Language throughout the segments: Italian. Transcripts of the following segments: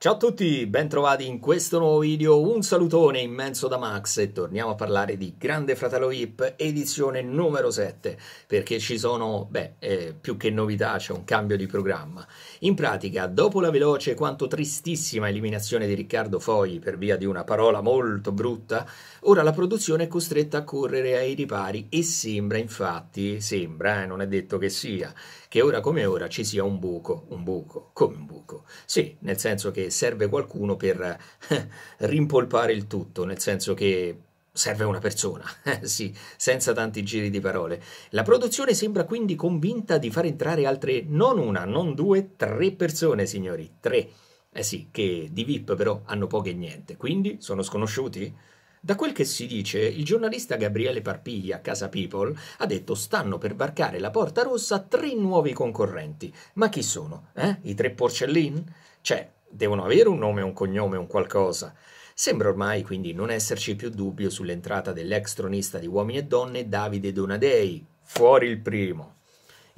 Ciao a tutti, bentrovati in questo nuovo video, un salutone immenso da Max e torniamo a parlare di Grande Fratello VIP edizione numero 7 perché ci sono, beh, eh, più che novità c'è un cambio di programma. In pratica, dopo la veloce quanto tristissima eliminazione di Riccardo Fogli per via di una parola molto brutta, ora la produzione è costretta a correre ai ripari e sembra infatti, sembra, eh, non è detto che sia, che ora come ora ci sia un buco, un buco, come un buco. Sì, nel senso che serve qualcuno per eh, rimpolpare il tutto, nel senso che serve una persona, sì, senza tanti giri di parole. La produzione sembra quindi convinta di far entrare altre non una, non due, tre persone, signori, tre. Eh sì, che di VIP però hanno poco e niente, quindi sono sconosciuti? Da quel che si dice, il giornalista Gabriele Parpiglia a Casa People ha detto stanno per varcare la porta rossa tre nuovi concorrenti. Ma chi sono? Eh? I tre porcellin? Cioè, devono avere un nome, un cognome, un qualcosa. Sembra ormai quindi non esserci più dubbio sull'entrata dell'ex tronista di Uomini e Donne Davide Donadei. Fuori il primo.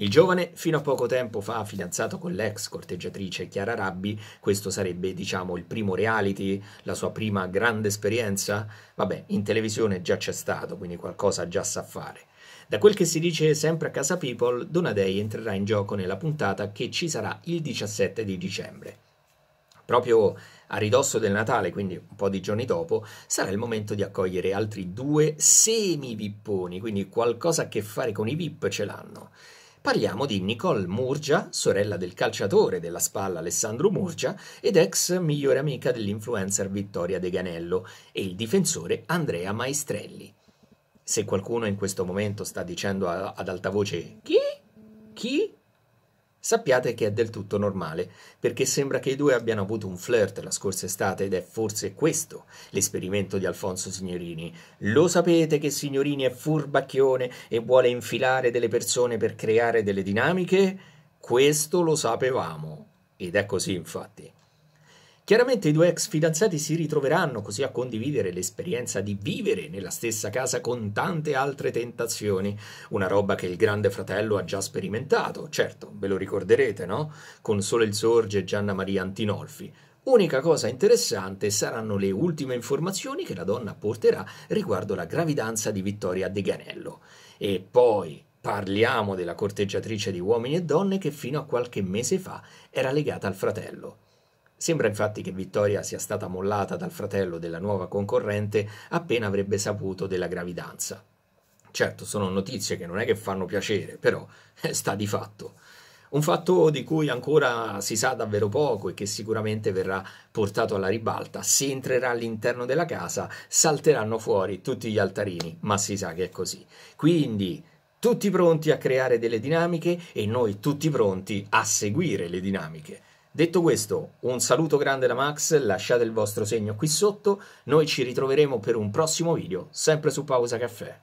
Il giovane, fino a poco tempo fa fidanzato con l'ex corteggiatrice Chiara Rabbi, questo sarebbe, diciamo, il primo reality, la sua prima grande esperienza? Vabbè, in televisione già c'è stato, quindi qualcosa già sa fare. Da quel che si dice sempre a Casa People, Donadei entrerà in gioco nella puntata che ci sarà il 17 di dicembre. Proprio a ridosso del Natale, quindi un po' di giorni dopo, sarà il momento di accogliere altri due semi-vipponi, quindi qualcosa a che fare con i VIP ce l'hanno. Parliamo di Nicole Murgia, sorella del calciatore della spalla Alessandro Murgia ed ex migliore amica dell'influencer Vittoria De Ganello e il difensore Andrea Maestrelli. Se qualcuno in questo momento sta dicendo ad alta voce chi? Chi? Sappiate che è del tutto normale, perché sembra che i due abbiano avuto un flirt la scorsa estate ed è forse questo l'esperimento di Alfonso Signorini. Lo sapete che Signorini è furbacchione e vuole infilare delle persone per creare delle dinamiche? Questo lo sapevamo. Ed è così, infatti. Chiaramente i due ex fidanzati si ritroveranno così a condividere l'esperienza di vivere nella stessa casa con tante altre tentazioni, una roba che il grande fratello ha già sperimentato, certo, ve lo ricorderete, no? Con Sole il Sorge e Gianna Maria Antinolfi. Unica cosa interessante saranno le ultime informazioni che la donna porterà riguardo la gravidanza di Vittoria De Ganello. E poi parliamo della corteggiatrice di uomini e donne che fino a qualche mese fa era legata al fratello. Sembra infatti che Vittoria sia stata mollata dal fratello della nuova concorrente appena avrebbe saputo della gravidanza. Certo, sono notizie che non è che fanno piacere, però sta di fatto. Un fatto di cui ancora si sa davvero poco e che sicuramente verrà portato alla ribalta. Se entrerà all'interno della casa, salteranno fuori tutti gli altarini, ma si sa che è così. Quindi, tutti pronti a creare delle dinamiche e noi tutti pronti a seguire le dinamiche. Detto questo, un saluto grande da Max, lasciate il vostro segno qui sotto, noi ci ritroveremo per un prossimo video, sempre su Pausa Caffè.